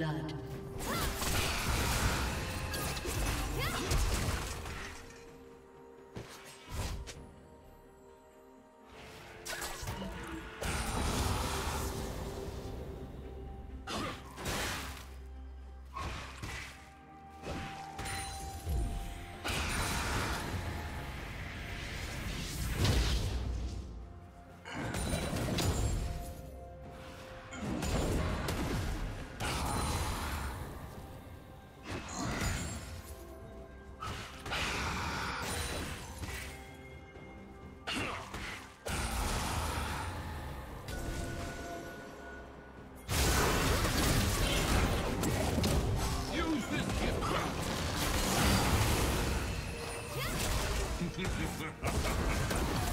Blood. Ha ha ha ha ha!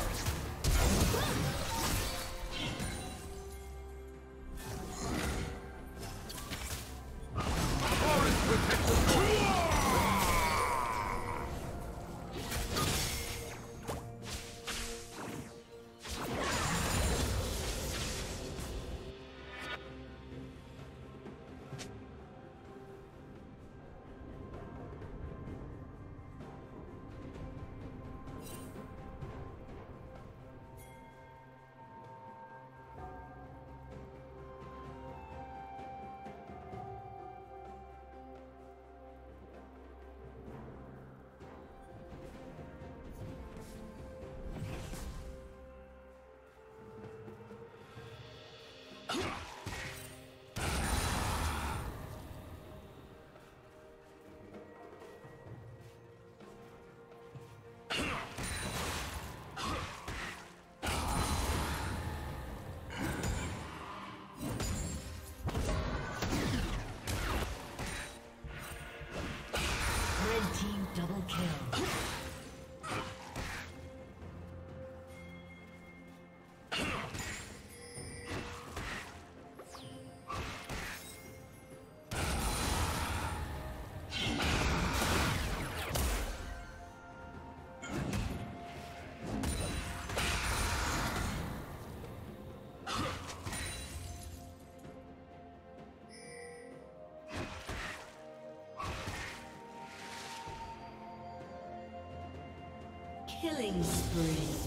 Killing spree.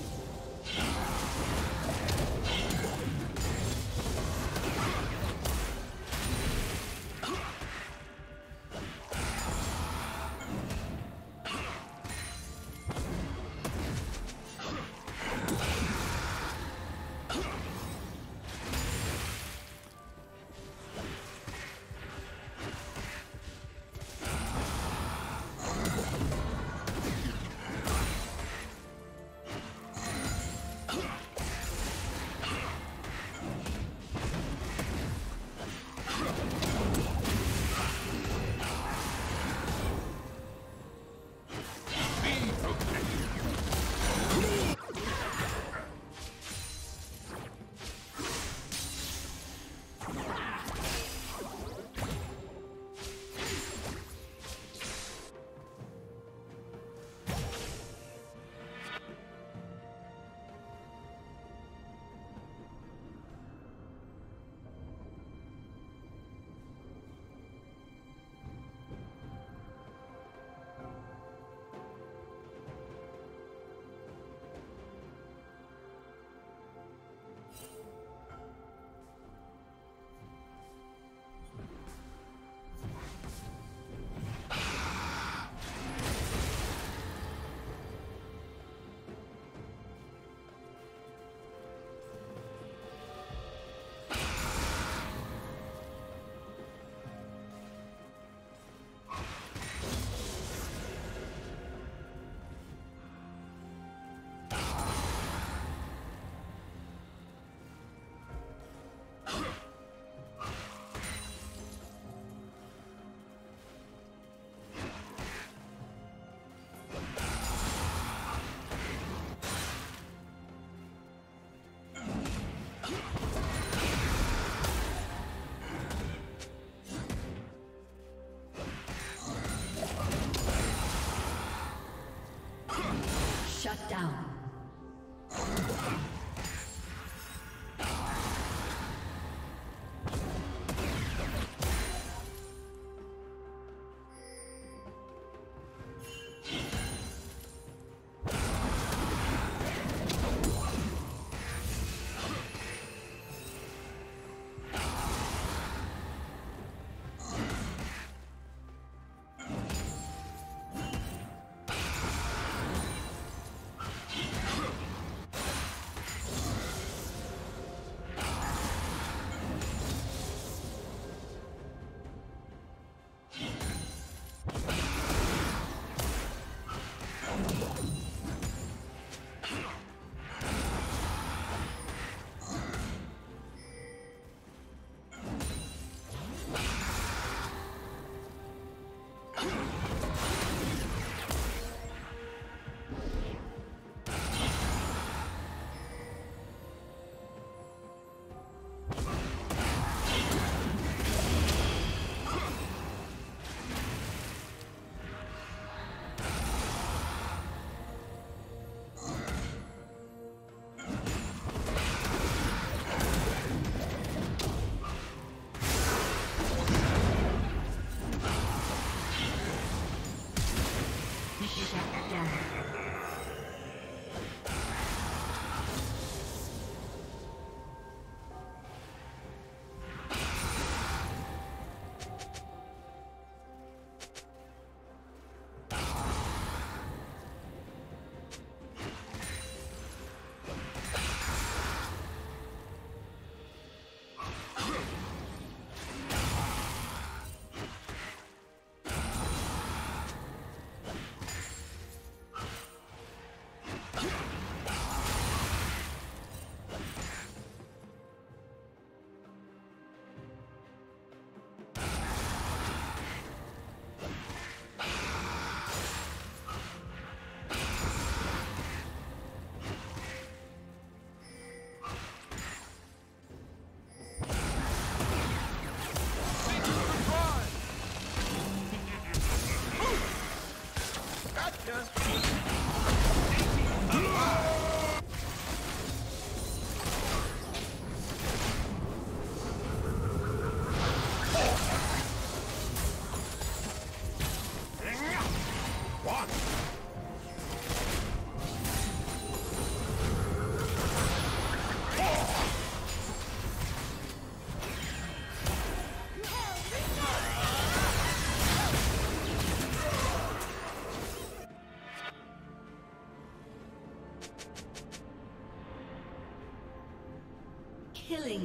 Shut down.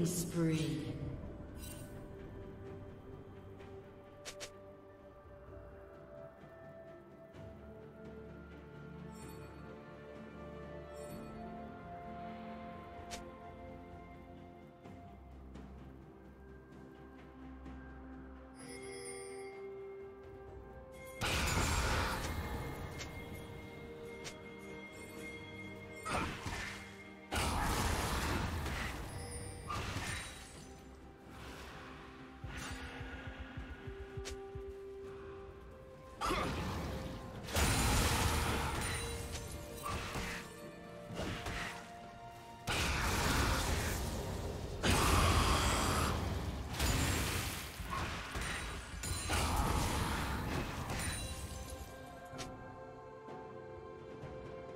Spree.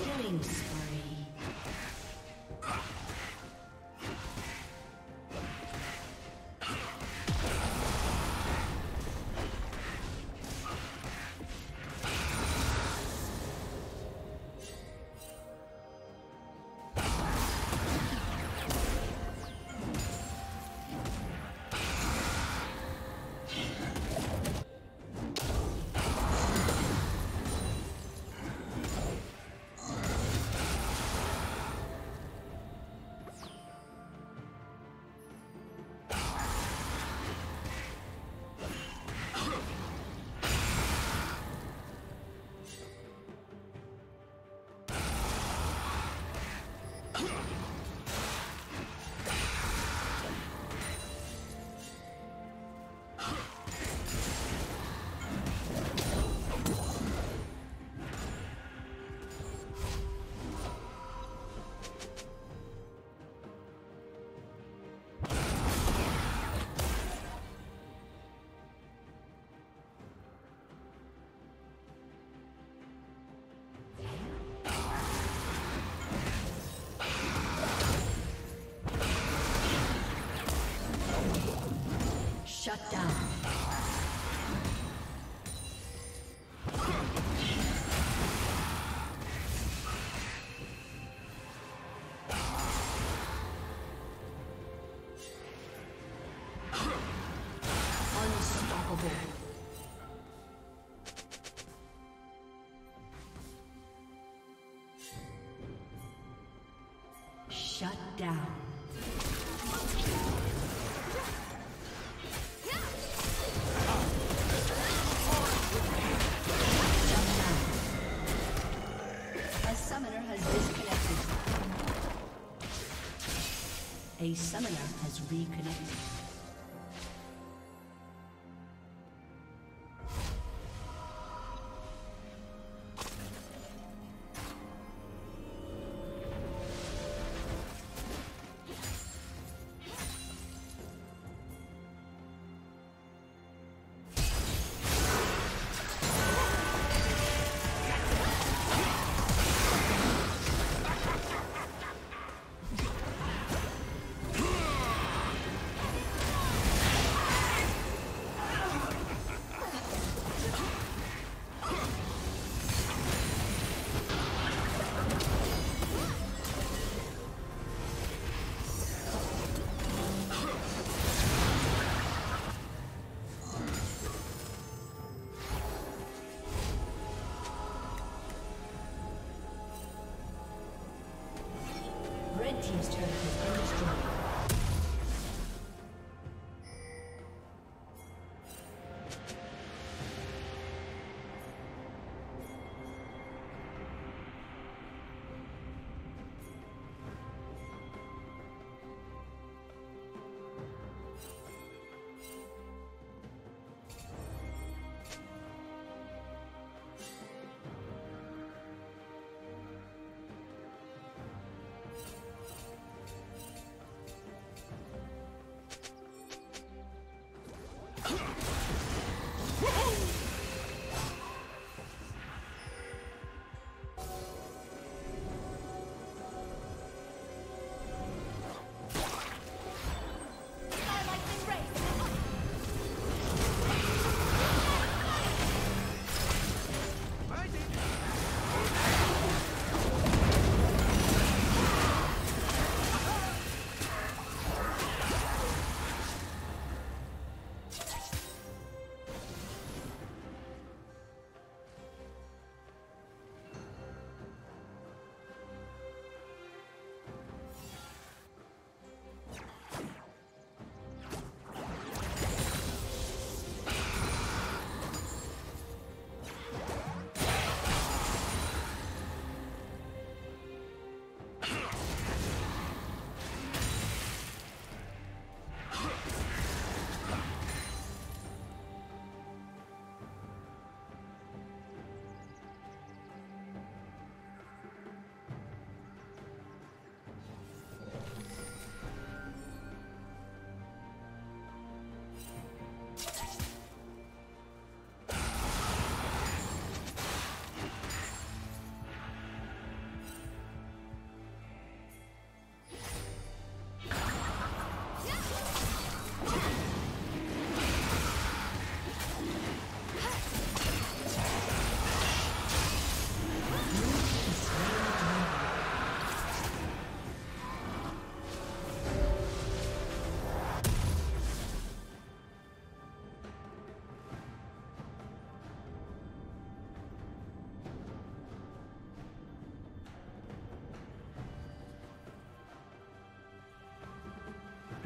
Killing Shut down. A summoner has disconnected. A summoner has reconnected. Team's turret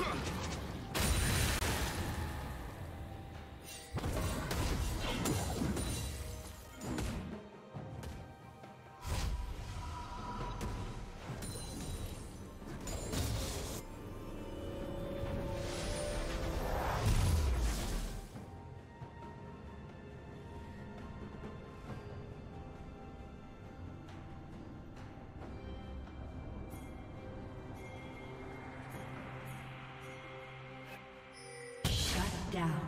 Huh. Down.